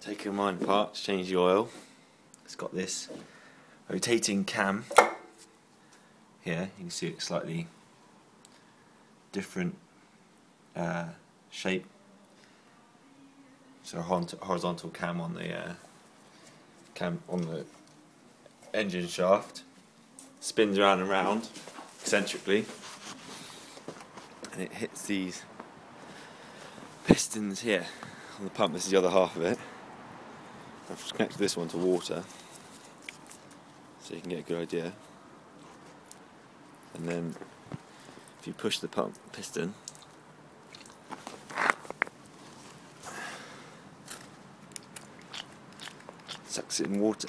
taken mine apart change the oil. It's got this rotating cam here. You can see it's slightly different uh, shape. So horizontal cam on the uh, cam on the engine shaft spins around and round eccentrically, and it hits these pistons here on the pump. This is the other half of it. I've connected this one to water so you can get a good idea. And then if you push the pump piston, sucks it in water.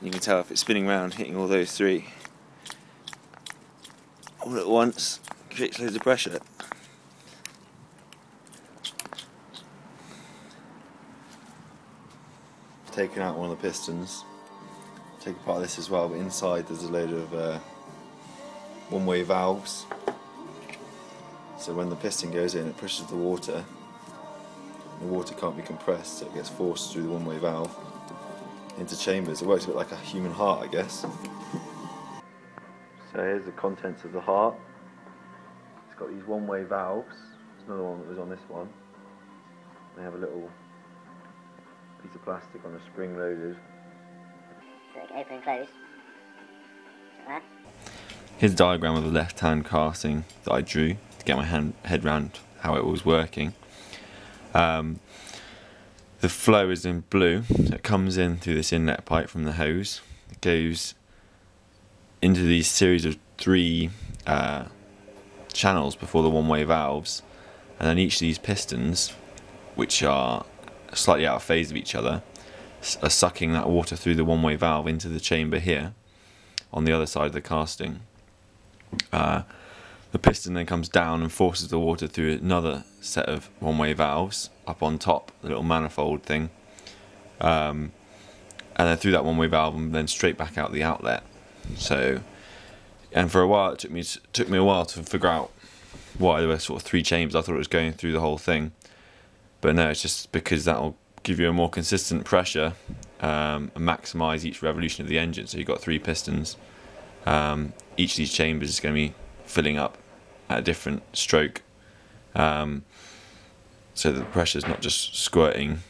You can tell if it's spinning around, hitting all those three all at once, creates loads of pressure. Taken out one of the pistons. Take apart this as well, but inside there's a load of uh, one-way valves. So when the piston goes in, it pushes the water. The water can't be compressed, so it gets forced through the one-way valve into chambers. It works a bit like a human heart, I guess. So here's the contents of the heart. It's got these one-way valves. There's another one that was on this one. They have a little piece of plastic on a spring loaded. So they open and close. Like Here's a diagram of the left hand casting that I drew to get my hand, head round how it was working. Um, the flow is in blue, it comes in through this inlet pipe from the hose. It goes into these series of three uh, channels before the one way valves, and then each of these pistons, which are slightly out of phase of each other, are sucking that water through the one-way valve into the chamber here on the other side of the casting. Uh, the piston then comes down and forces the water through another set of one-way valves up on top, the little manifold thing, um, and then through that one-way valve and then straight back out the outlet. So, and for a while it took me took me a while to figure out why there were sort of three chambers. I thought it was going through the whole thing, but no, it's just because that'll give you a more consistent pressure um, and maximize each revolution of the engine. So you've got three pistons. Um, each of these chambers is going to be filling up at a different stroke. Um, so the pressure is not just squirting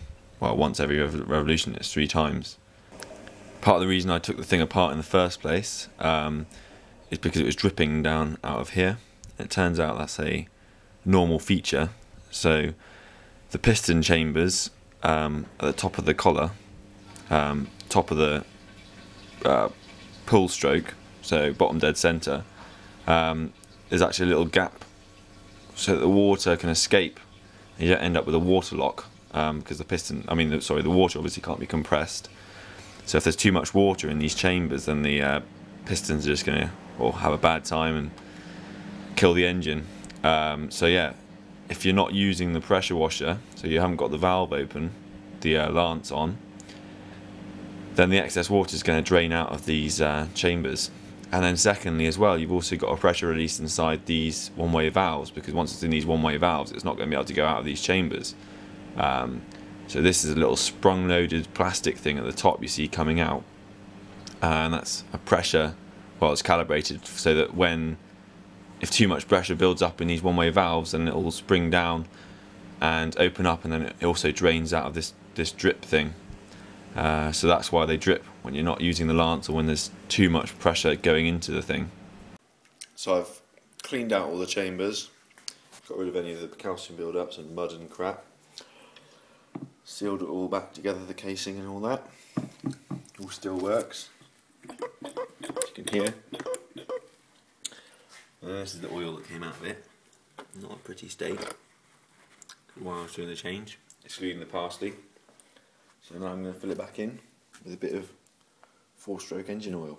well once every revolution, it's three times. Part of the reason I took the thing apart in the first place um, is because it was dripping down out of here. It turns out that's a normal feature. So the piston chambers um, at the top of the collar, um, top of the uh, pull stroke, so bottom dead center, um, there's actually a little gap so that the water can escape. You don't end up with a water lock because um, the piston, I mean, sorry, the water obviously can't be compressed. So if there's too much water in these chambers, then the uh, pistons are just going to or have a bad time and kill the engine. Um, so yeah, if you're not using the pressure washer, so you haven't got the valve open, the uh, lance on, then the excess water is going to drain out of these uh, chambers. And then secondly as well, you've also got a pressure release inside these one-way valves because once it's in these one-way valves, it's not going to be able to go out of these chambers. Um, so this is a little sprung-loaded plastic thing at the top you see coming out. And that's a pressure, well it's calibrated so that when if too much pressure builds up in these one-way valves, then it will spring down and open up, and then it also drains out of this this drip thing. Uh, so that's why they drip when you're not using the lance or when there's too much pressure going into the thing. So I've cleaned out all the chambers, got rid of any of the calcium build-ups and mud and crap, sealed it all back together, the casing and all that. All still works. You can hear. This is the oil that came out of it. Not a pretty state. While I was doing the change, excluding the parsley. So now I'm going to fill it back in with a bit of four-stroke engine oil.